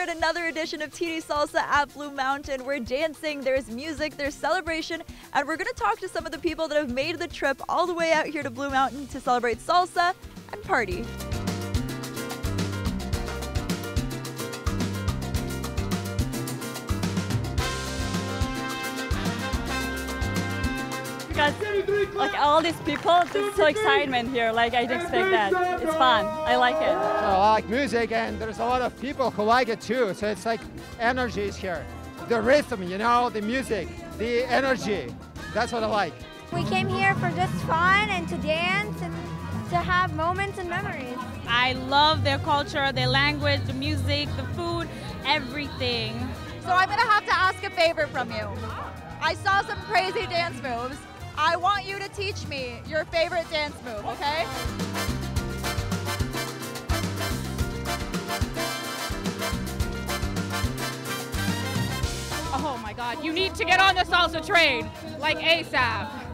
yet another edition of TD Salsa at Blue Mountain. We're dancing, there's music, there's celebration, and we're going to talk to some of the people that have made the trip all the way out here to Blue Mountain to celebrate salsa and party. Because like all these people, it's so excitement here. Like I didn't expect that. It's fun. I like it. So I like music, and there's a lot of people who like it too. So it's like energy is here, the rhythm, you know, the music, the energy. That's what I like. We came here for just fun and to dance and to have moments and memories. I love their culture, their language, the music, the food, everything. So I'm going to have to ask a favor from you. I saw some crazy dance moves. Teach me your favorite dance move, okay? Oh my God, you need to get on the salsa train, like ASAP.